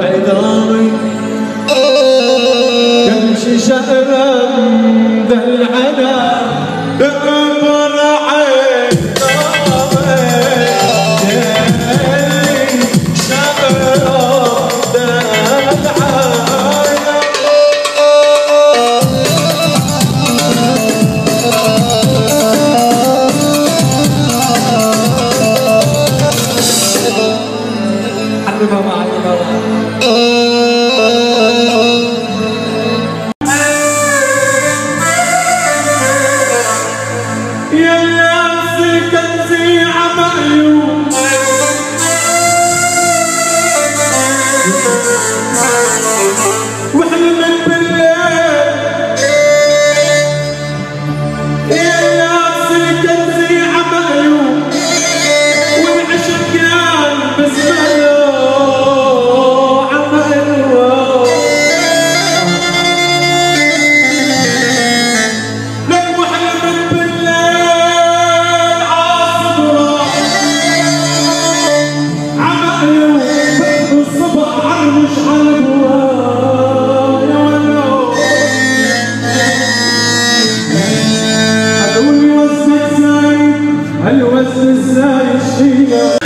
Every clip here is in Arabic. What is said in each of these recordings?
عذاري تمشي شأرا ذا العذاب علمها ما الزايد الوزن الزايد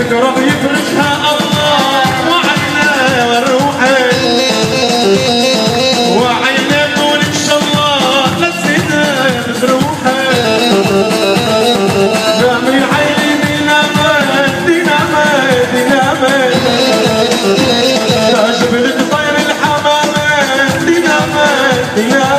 تقرب يفرجها الله وعينا وروحي وعينا نقول إن شاء الله لزينا بروحي دامي عيني دينامة دينامة دينامة. يا جبل طير الحمامة دينامة دينامة.